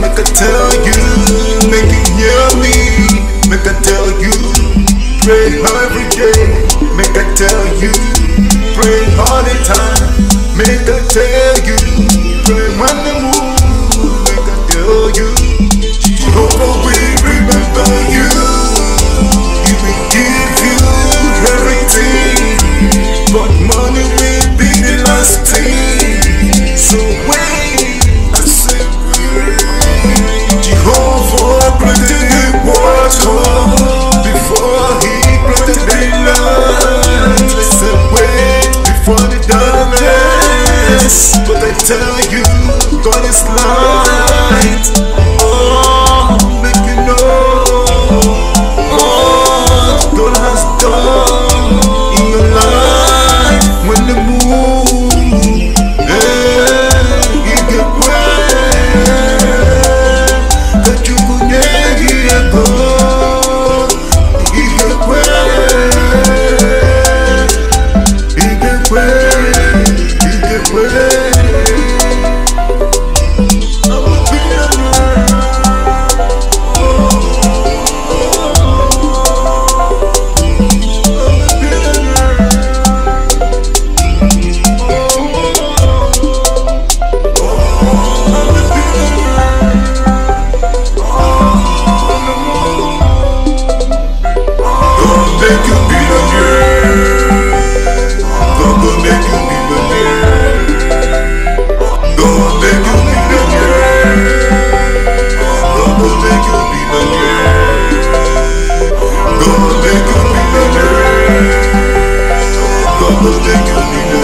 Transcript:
make I tell you, make it me. make I tell you, pray every day, make I tell you, pray all the time. God is Make you billionaire.